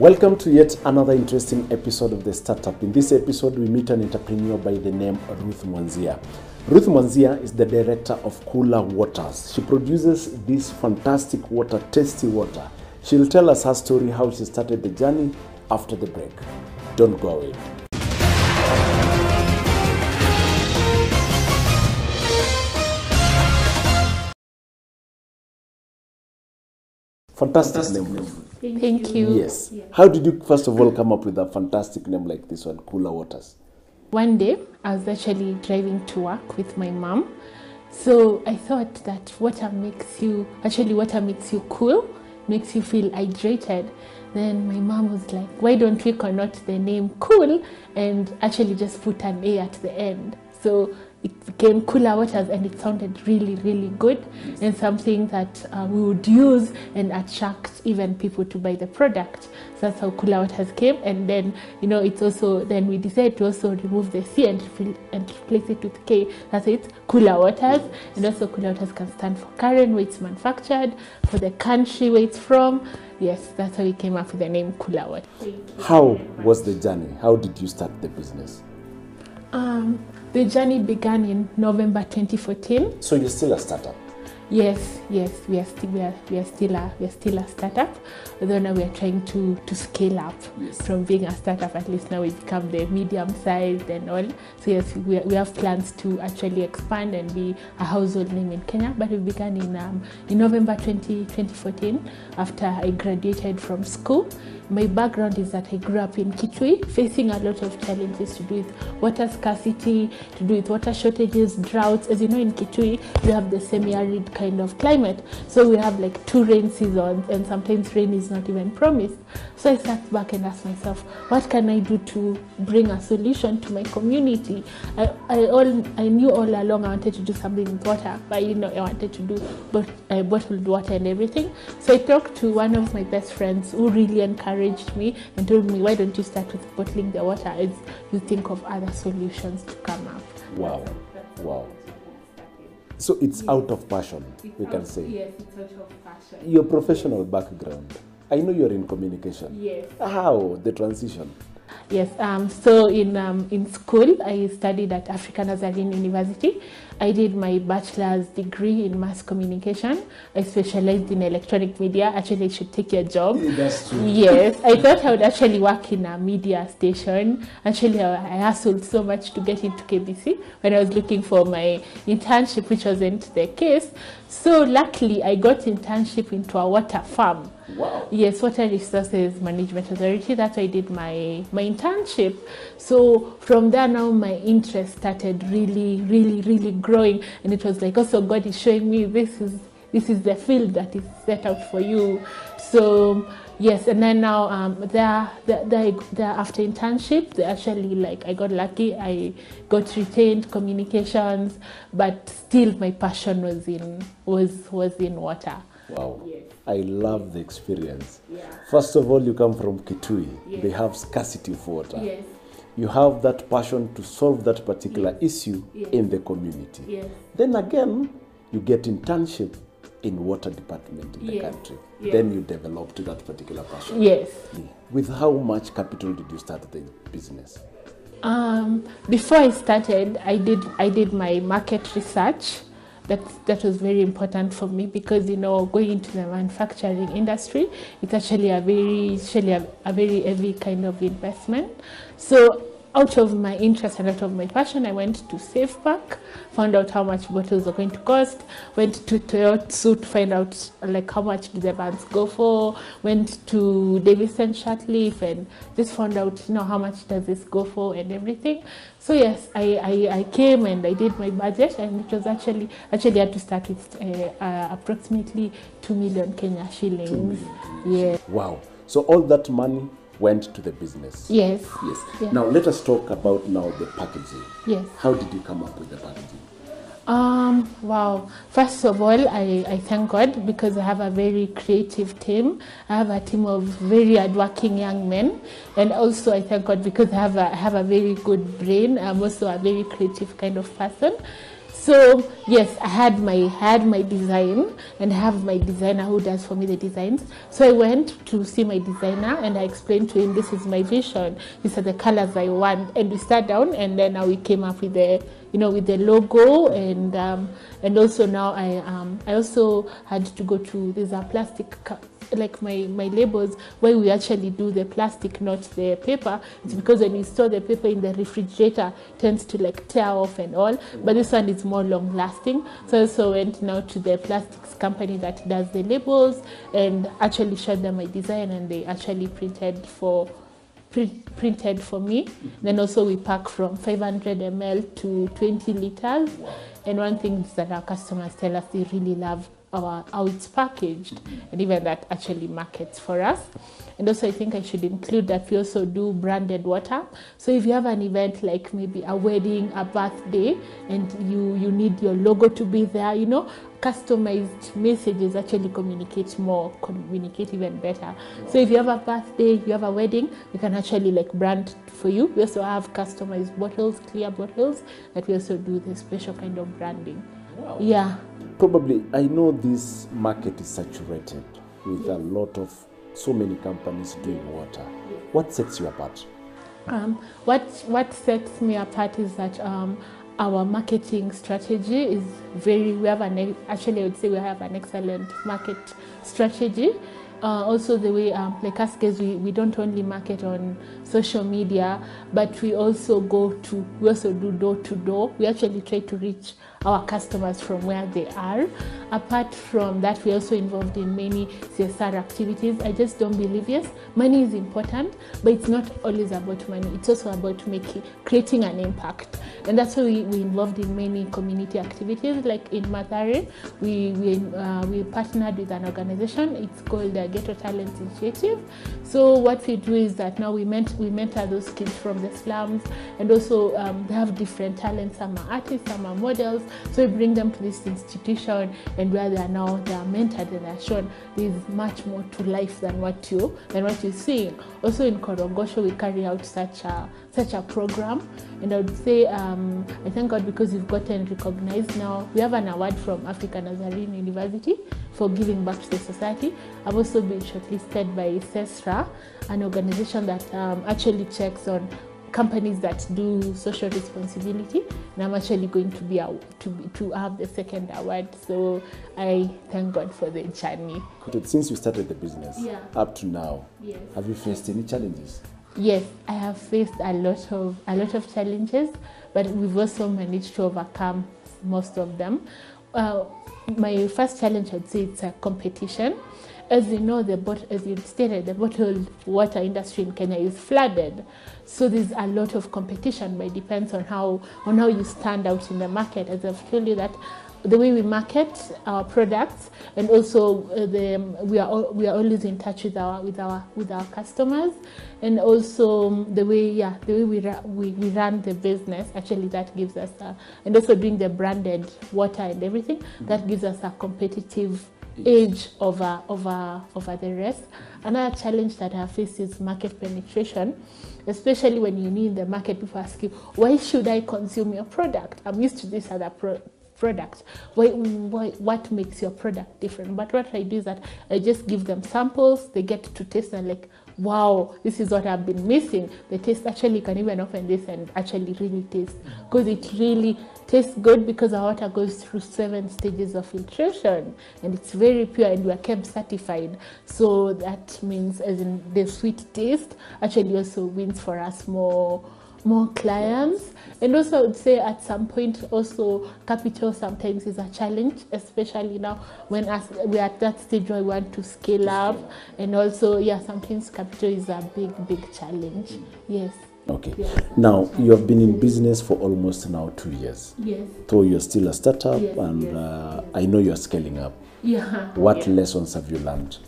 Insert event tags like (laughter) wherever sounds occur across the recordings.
Welcome to yet another interesting episode of the Startup. In this episode, we meet an entrepreneur by the name Ruth Mwanzia. Ruth Mwanzia is the director of Cooler Waters. She produces this fantastic water, tasty water. She'll tell us her story, how she started the journey after the break. Don't go away. Fantastic, name. Ruth. Thank you. Yes. How did you first of all come up with a fantastic name like this one, Koola Waters? One day, I was actually driving to work with my mom. So I thought that water makes you, actually, water makes you cool, makes you feel hydrated. Then my mom was like, why don't we connote the name cool and actually just put an A at the end? So it became koola waters and it sounded really really good. And something that uh, we would use and attract even people to buy the product. So that's how koola waters came. And then you know it's also then we decided to also remove the c and, fill, and replace it with k. That's it. Koola waters. And also koola waters can stand for Karen where it's manufactured for the country where it's from. Yes that's how we came up with the name koola water How was the journey? How did you start the business? um, the journey began in november 2014 So you're still a startup. Yes, yes, we are still we are, we are still a we are still a startup. Although now we are trying to to scale up yes. from being a startup. At least now we become the medium sized and all. So yes, we, we have plans to actually expand and be a household name in Kenya. But we began in um, in November 20, 2014 after I graduated from school. My background is that I grew up in Kitui, facing a lot of challenges to do with water scarcity, to do with water shortages, droughts. As you know, in Kitui, we have the semi-arid kind of climate, so we have like two rain seasons, and sometimes rain is not even promised. So I sat back and asked myself, what can I do to bring a solution to my community? I, I all I knew all along I wanted to do something with water, but you know I wanted to do but, uh, bottled water and everything. So I talked to one of my best friends who really encouraged me and told me, why don't you start with bottling the water as you think of other solutions to come up. Wow. Wow. So it's out of passion, we can say. Yes, it's out of fashion. Your professional background. I know you're in communication. Yes. How the transition? Yes, um, so in, um, in school, I studied at African Nazarene University. I did my bachelor's degree in mass communication. I specialized in electronic media. Actually, I should take your job. That's true. Yes, I thought I would actually work in a media station. Actually, I hustled so much to get into KBC when I was looking for my internship, which wasn't the case. So luckily, I got internship into a water farm. Wow. Yes, Water Resources Management Authority. That's where I did my, my internship. So from there now my interest started really, really, really growing. And it was like also God is showing me this is this is the field that is set out for you. So yes, and then now um there there, there, there after internship, they actually like I got lucky, I got retained communications, but still my passion was in was was in water. Wow. I love the experience. First of all, you come from Kitui. They have scarcity of water. Yes. You have that passion to solve that particular issue in the community. Yes. Then again, you get internship in water department in the country. Yes. Then you develop to that particular passion. Yes. With how much capital did you start the business? Um, before I started, I did I did my market research. That that was very important for me because you know going into the manufacturing industry, it's actually a very actually a, a very heavy kind of investment. So out of my interest and out of my passion, I went to Safepak, found out how much bottles are going to cost, went to Toyotsu to find out like how much do the vans go for, went to Davis and Shirtliff and just found out, you know, how much does this go for and everything. So yes, I, I, I came and I did my budget and it was actually, actually I had to start with uh, uh, approximately 2 million Kenya shillings. Yeah. Wow. So all that money went to the business. Yes. Yes. Now let us talk about now the packaging. Yes. How did you come up with the packaging? Um, wow. First of all, I, I thank God because I have a very creative team. I have a team of very hardworking young men. And also I thank God because I have a, I have a very good brain. I'm also a very creative kind of person. So yes, I had my had my design and have my designer who does for me the designs. So I went to see my designer and I explained to him this is my vision. These are the colors I want, and we sat down and then now we came up with the you know with the logo and um, and also now I um, I also had to go to these are plastic cu- like my my labels where we actually do the plastic not the paper it's because when you store the paper in the refrigerator tends to like tear off and all but this one is more long lasting so I also went now to the plastics company that does the labels and actually showed them my design and they actually printed for print, printed for me. Then also we pack from 500 ml to 20 liters. And one thing is that our customers tell us they really love our how it's packaged and even that actually markets for us. And also I think I should include that we also do branded water. So if you have an event like maybe a wedding, a birthday, and you you need your logo to be there, you know, customized messages actually communicate more, communicate even better. So if you have a birthday, you have a wedding, we can actually like brand for you. We also have customized bottles, clear bottles that we also do the special kind of branding. Yeah. Probably, I know this market is saturated with a lot of so many companies doing water. What sets you apart? Um, what what sets me apart is that um, our marketing strategy is very. We have an actually I would say we have an excellent market strategy. Uh, also, the way um, guys, we, we don't only market on social media, but we also go to we also do door to door. We actually try to reach our customers from where they are. Apart from that, we're also involved in many CSR activities. I just don't believe yes, money is important, but it's not always about money. It's also about making creating an impact, and that's why we we involved in many community activities. Like in Mathare, we we uh, we partnered with an organization. It's called the Ghetto Talent Initiative. So what we do is that now we ment- we mentor those kids from the slums, and also um, they have different talents. Some are artists, some are models. So we bring them to this institution, and where they are now, they are mentored and they are shown there is much more to life than what you than what you see. Also in Korogosho, we carry out such a such a program, and I would say um, I thank God because we've gotten recognized now. We have an award from African Nazarene University for giving back to the society. I've also been shortlisted by CESRA, an organization that um, actually checks on companies that do social responsibility and i'm actually going to be a, to be, to have the second award so i thank god for the journey Since you started the business Yeah. up to now, Yes. have you faced any challenges? yes i have faced a lot of a lot of challenges but we've also managed to overcome most of them uh, my first challenge i'd say it's a competition as you know the bot- as you stated the bottled water industry in kenya is flooded. So there's a lot of competition but it depends on how on how you stand out in the market. As i've told you that the way we market our products and also uh, the we are al- we are always in touch with our with our with our customers. And also um, the way yeah the way we, ra- we we run the business actually that gives us a, and also doing the branded water and everything that gives us a competitive edge over over over the rest. Another challenge that i face is market penetration especially when you need the market. People ask you why should i consume your product? I'm used to this other pro- product. Why, why, what makes your product different? But what i do is that i just give them samples they get to taste and like wow this is what i've been missing. The taste actually can even open this and actually really taste because it really tastes good because our water goes through seven stages of filtration and it's very pure and we are KEBS certified. So that means as in the sweet taste actually also wins for us more more clients and also i would say at some point also capital sometimes is a challenge especially now when us we're at that stage where we want to scale up and also yeah sometimes capital is a big big challenge yes Okay. Yeah. Now, you have been in business for almost now two years. yes Though you're still a startup Yes, and yes, uh, I know you're scaling up. yeah (laughs) What lessons have you learned?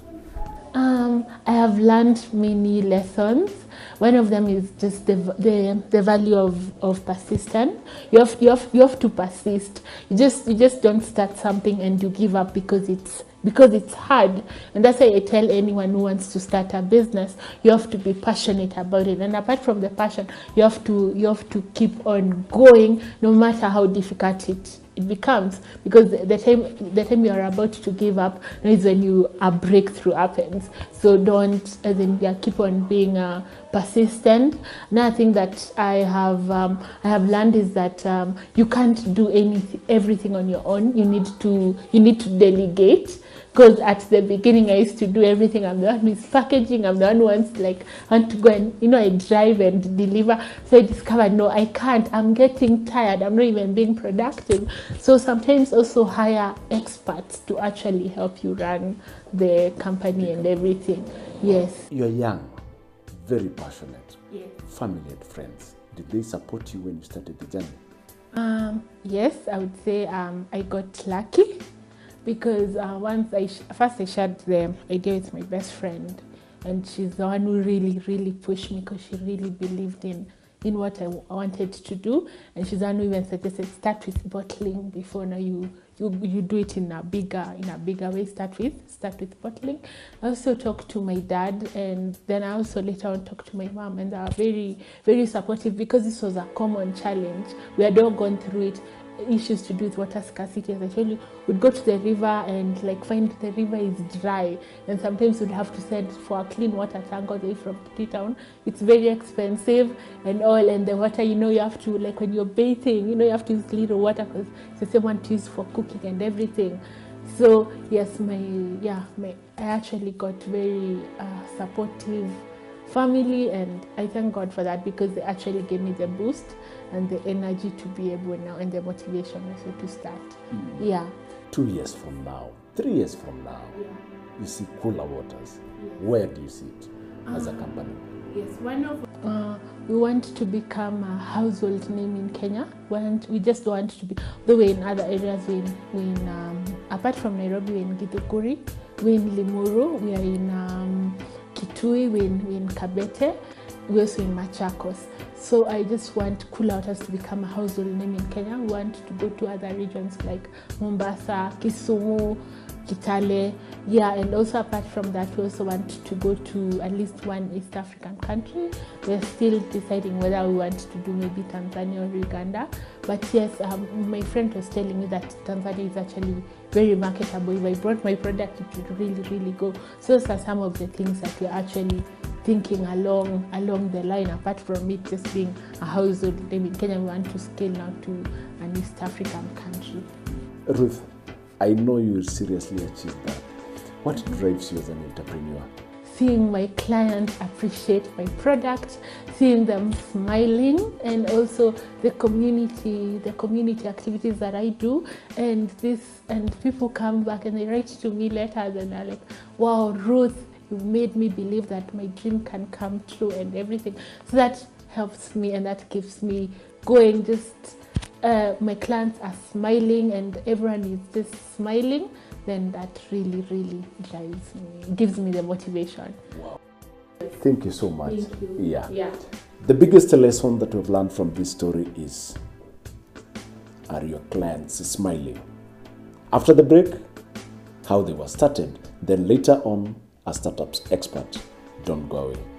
I have learned many lessons. One of them is just the the, the value of, of persistence. You have, you have you have to persist. You just you just don't start something and you give up because it's because it's hard. And that's why I tell anyone who wants to start a business, you have to be passionate about it. And apart from the passion, you have to you have to keep on going no matter how difficult it it becomes because the, time the time you are about to give up is when you a breakthrough happens. So don't as in yeah, keep on being uh, persistent. Another thing that I have um, I have learned is that um, you can't do anything everything on your own. You need to you need to delegate because at the beginning I used to do everything. I'm the one who's packaging. I'm the one who wants like want to go and you know I drive and deliver. So I discovered no, I can't. I'm getting tired. I'm not even being productive. So sometimes also hire experts to actually help you run the company and everything. Yes. You're young, very passionate, Yes. family and friends. Did they support you when you started the journey? Um, yes, I would say um, I got lucky because uh, once I sh- first I shared the idea with my best friend, and she's the one who really, really pushed me because she really believed in in what I wanted to do, and she's the one who even suggested start with bottling before now you. You, you do it in a bigger in a bigger way. Start with start with bottling. I also talked to my dad, and then I also later on talked to my mom, and they are very very supportive because this was a common challenge. We had all gone through it issues to do with water scarcity. As I told you, we'd go to the river and like find the river is dry, and sometimes we'd have to send for a clean water tank all the way from Town. It's very expensive and all, and the water, you know, you have to like when you're bathing, you know, you have to use little water because it's the same one to use for cooking and everything. So yes, my yeah, my I actually got very uh, supportive family and I thank God for that because they actually gave me the boost and the energy to be able now and the motivation also to start. Yeah. Two years from now, three years from now, you see koola waters. Where do you see it as a company? Yes, one of uh, we want to become a household name in Kenya. We want we just want to be though we're in other areas we in, we in um, apart from Nairobi we're in Githunguri, we're in Limuru, we are in um, Kitui, we in, we in Kabete, we also in Machakos. So I just want Cool Waters to become a household name in Kenya. We want to go to other regions like Mombasa, Kisumu, Kitale. Yeah, and also apart from that, we also want to go to at least one East African country. We're still deciding whether we want to do maybe Tanzania or Uganda. But yes, um, my friend was telling me that Tanzania is actually very marketable. If I brought my product, it would really, really go. So those are some of the things that we're actually thinking along along the line. Apart from it just being a household name in Kenya, we want to scale now to an East African country. Ruth, I know you will seriously achieve that. What drives you as an entrepreneur? seeing my clients appreciate my product, seeing them smiling, and also the community, the community activities that I do, and this, and people come back and they write to me letters and they're like, "Wow, Ruth, you made me believe that my dream can come true and everything." So that helps me and that keeps me going. Just uh, my clients are smiling and everyone is just smiling then that really, really drives me, gives me the motivation. Wow. Thank you so much. Thank you. Yeah. Yeah. The biggest lesson that we've learned from this story is are your clients smiling? After the break, how they were started, then later on, a startups expert. Don't go away.